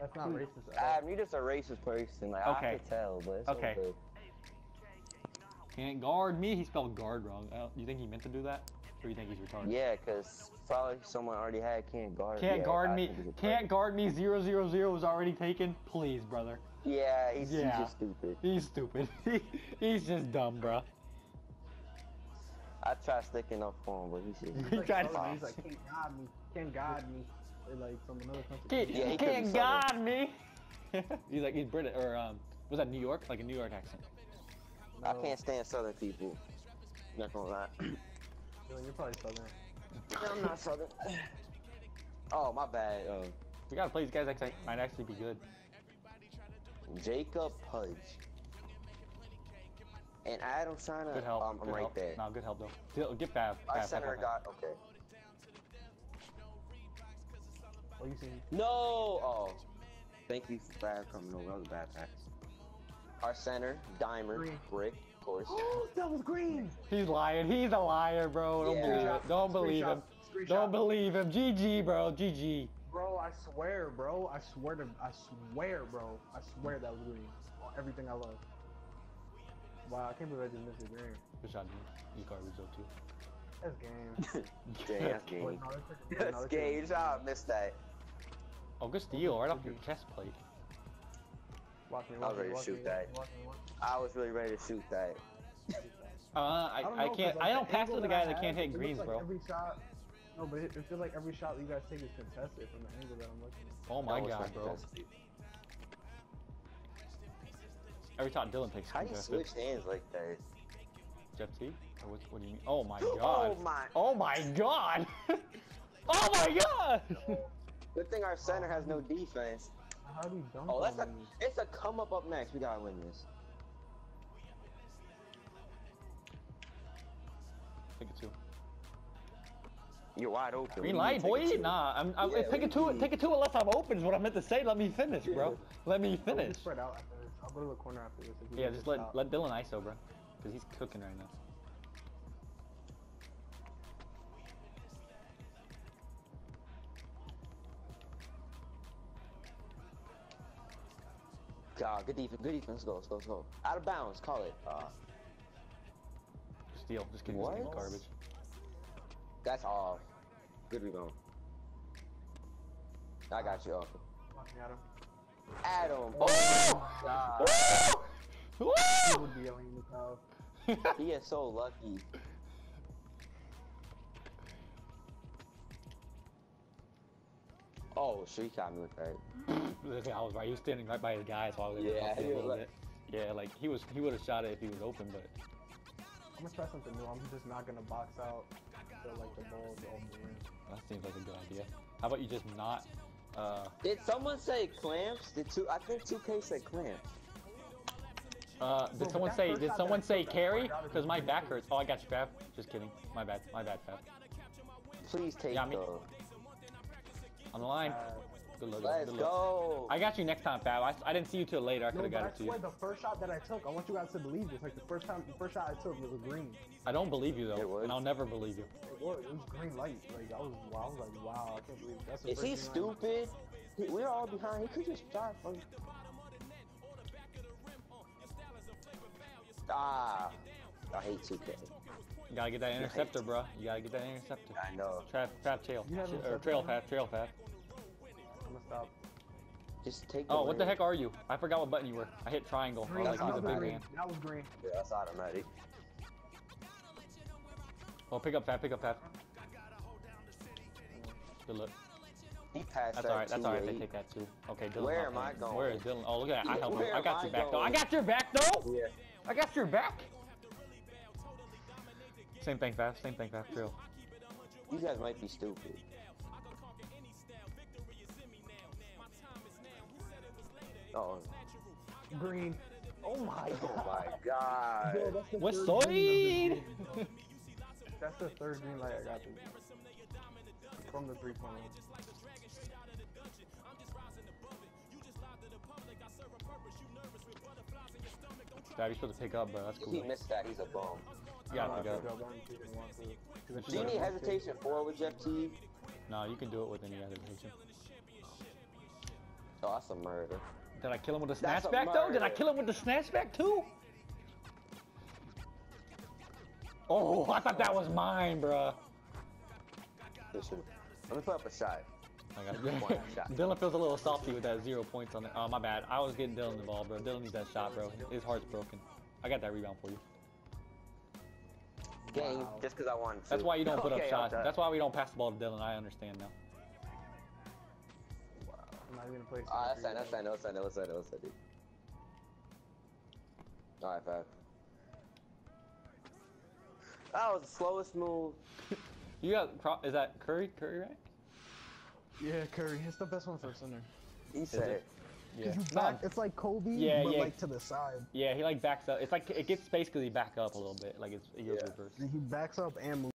That's not racist. At all. Adam, you're just a racist person. Like Okay. I can tell, but it's Okay. okay. Can't guard me. He spelled guard wrong. Uh, you think he meant to do that, or you think he's retarded? Yeah, cause probably someone already had can't guard. Can't yeah, guard I me. think it's a Can't guard me. Zero zero zero was already taken. Please, brother. Yeah, he's, Yeah. he's just stupid. He's stupid. he's just dumb, bro. I tried sticking up for him, but he's just. He tried to- oh, He's like, can't guard me. Can't guard me. They're like from another country. Can't, Yeah, he he can't Southern. guard me. he's like he's British or um was that New York? Like a New York accent. I can't stand Southern people. Not gonna lie. Dylan, You're probably southern. I'm not Southern. Oh, my bad. Uh, We gotta play these guys. Actually, might actually be good. Jacob Pudge. And Adam trying to. Good help. Um, I'm good right help. there. No, good help though. Get- Get Fab. Our Fab, Fab, center Fab, Fab. got okay. What you see? No. Oh, thank you for bad coming over. That was a bad pass. Our center, Dimer, Green. Brick, of course. Oh, that was green. He's lying. He's a liar, bro. Don't Yeah. believe Screenshot. it. Don't believe him. Screenshot. Screenshot. Don't believe him. GG, bro. GG. Bro, I swear, bro. I swear to, I swear, bro. I swear that was green. Everything I love. Wow, I can't believe I just missed the green. Good shot, dude. He's garbage though too. That's game. Dang, that's game. no, that's like- no, That's that's game. Shout out, missed that. Oh, good steal right off your chest plate. Watch me, I was watch ready to shoot me, that. watch me, watch I was really ready to shoot that. Uh, I, don't I, can't. like, I don't pass to the guy that have, can't hit greens, like bro. Every shot. No, but it, it feels like every shot that you guys take is contested from the angle that I'm looking at. Oh my god, bro. fantastic. Every shot Dylan takes How do you contested. switch hands like that? Jeff T? What, what do you mean? Oh my god. Oh god. my! Oh my god. oh my god. Good thing our center has no oh. defense. How do you dunk Oh, that's on a me? it's a come up up next. We gotta win this. Take it two. You're wide open. Green light, boy. take? Nah, I'm, I'm Yeah, take it two. you Take it two unless I'm open is what I meant to say. Let me finish, bro. Let me I'll finish. spread out after this. I'll go to the corner after this. Yeah, just stop. let let Dylan ISO, bro, because he's cooking right now. God, good defense. Good defense. Let's go. Let's go. Let's go. Out of bounds. Call it. Uh, Steal. Just kidding. What? game's garbage. that's off. Good rebound. I got you. Off. Watch me, Adam. Adam. Oh! God. Woo! He would be yelling in the crowd. He is so lucky. Oh, she he caught me with that. I was right. He was standing right by his guy, so I was able Yeah, help him a little like- bit. Yeah, like he was. He would have shot it if he was open, but I'm gonna try something new. I'm just not gonna box out till like the ball is over the rim. that seems like a good idea. How about you just not? Uh, Did someone say clamps? Did two? I think 2K said clamps. uh, did but someone say? Did someone say carry? Because my back hurts. Oh, I got you, Fab. Just kidding. My bad. My bad, Fab. Please take Yeah, I mean- the. On the line. Uh, Good look. Let's Good look. go. I got you next time, Fab. I, I didn't see you till later. I could have but got it to swear you. the first shot that I took, I want you guys to believe this. Like the first time, the first shot I took was green. I don't believe you It though, was. and I'll never believe you. It was, it was green light. Like I was, wow, I was like, wow, I can't believe it. that's the Is first he stupid? He, we're all behind. He could just shot from. Ah, I hate 2K. You gotta get that interceptor, bro. You gotta get that interceptor. I know. Trap, trap, tail, You have Ch- or trail, now? Fab, trail, Fab. I'm gonna stop. Just take. The Oh, what the heck are you? I forgot what button you were. I hit triangle. I Green, oh, was like, he's a that was big green. man. That was green. Yeah, that's automatic. Oh, pick up, Fab, pick up, Fab. Good look. He passed That's that alright. That's alright. They 2-8. take that too. Okay, Dylan. Where am I going? Where is Dylan? Oh, look at that. I helped him. I got am your I back though. I got your back though. Yeah. I got your back. Same thing, Fab. Same thing, Fab. Trail. You guys might be stupid. Oh, Green. Oh my oh god. my god. Bro, that's the What's third green of solid? this game. That's the third green light I got this. From the three point line. Fab, you're supposed to pick up, bro. That's If cool. he You missed that, he's a bum. Gotta I pick up. pick up, I don't even want to. 'Cause if Do you got need a hesitation four with Jeff T? No, you can do it with any hesitation. Oh, that's a murder. Did I kill him with a That's snatchback though? Did I kill him with the snatchback too? Oh, I thought that was mine, bruh. This should- Let me put up a shot. I got One. Dylan feels a little salty with that zero points on it. Oh, my bad. I was getting Dylan the ball, bro. Dylan needs that shot, bro. His heart's broken. I got that rebound for you. Gang, Wow. just because I wanted to. That's why you don't put up shots. That's why we don't pass the ball to Dylan. I understand now. I'm not even gonna play. Ah, that's Sniper fine, that's fine, that's fine, that's fine, that's fine, dude. Alright, fine. That was the slowest move. You got Cro- is that Curry? Curry, right? Yeah, Curry. It's the best one for a center. He said, it? Yeah. You back, it's like Kobe, Yeah, but yeah. like to the side. yeah, he like backs up. It's like it gets basically back up a little bit. Like it's, it goes Yeah. reverse. He backs up and moves.